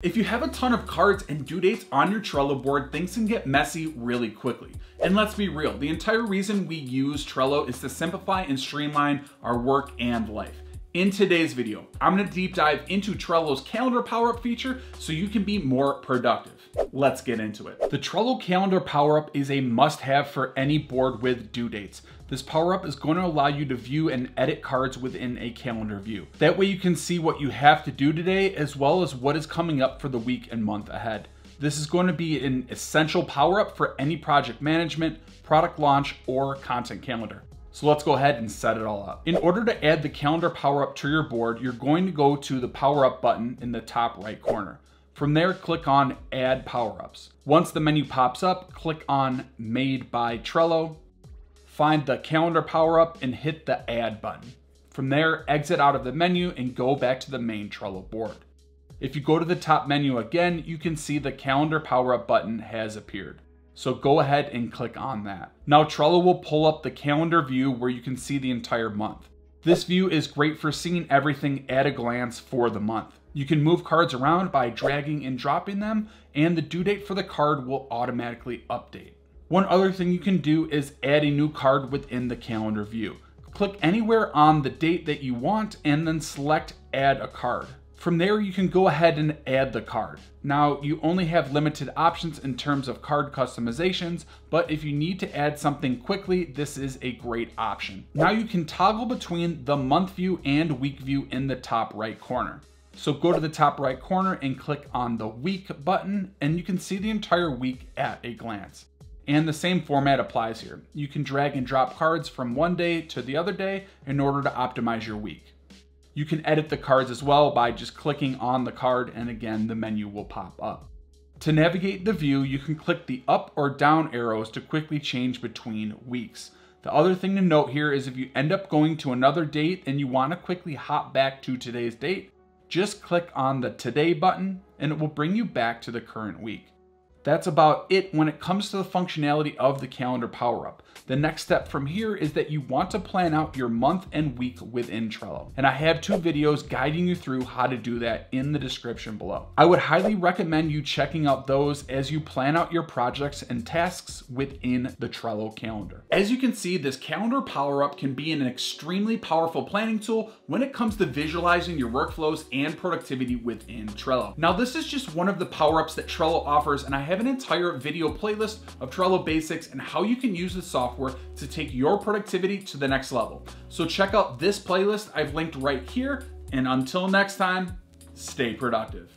If you have a ton of cards and due dates on your Trello board, things can get messy really quickly. And let's be real, the entire reason we use Trello is to simplify and streamline our work and life. In today's video, I'm gonna deep dive into Trello's calendar power-up feature so you can be more productive. Let's get into it. The Trello calendar power-up is a must-have for any board with due dates. This power-up is going to allow you to view and edit cards within a calendar view. That way you can see what you have to do today as well as what is coming up for the week and month ahead. This is going to be an essential power-up for any project management, product launch, or content calendar. So let's go ahead and set it all up. In order to add the calendar power up to your board, you're going to go to the power up button in the top right corner. From there, click on add power ups. Once the menu pops up, click on made by Trello, find the calendar power up and hit the add button. From there, exit out of the menu and go back to the main Trello board. If you go to the top menu again, you can see the calendar power up button has appeared. So go ahead and click on that. Now Trello will pull up the calendar view where you can see the entire month. This view is great for seeing everything at a glance for the month. You can move cards around by dragging and dropping them, and the due date for the card will automatically update. One other thing you can do is add a new card within the calendar view. Click anywhere on the date that you want and then select add a card. From there, you can go ahead and add the card. Now, you only have limited options in terms of card customizations, but if you need to add something quickly, this is a great option. Now you can toggle between the month view and week view in the top right corner. So go to the top right corner and click on the week button, and you can see the entire week at a glance. And the same format applies here. You can drag and drop cards from one day to the other day in order to optimize your week. You can edit the cards as well by just clicking on the card and again, the menu will pop up. To navigate the view, you can click the up or down arrows to quickly change between weeks. The other thing to note here is if you end up going to another date and you want to quickly hop back to today's date, just click on the today button and it will bring you back to the current week. That's about it when it comes to the functionality of the calendar power up. The next step from here is that you want to plan out your month and week within Trello. And I have two videos guiding you through how to do that in the description below. I would highly recommend you checking out those as you plan out your projects and tasks within the Trello calendar. As you can see, this calendar power up can be an extremely powerful planning tool when it comes to visualizing your workflows and productivity within Trello. Now, this is just one of the power ups that Trello offers, and I have have an entire video playlist of Trello basics and how you can use the software to take your productivity to the next level. So check out this playlist I've linked right here. And until next time, stay productive.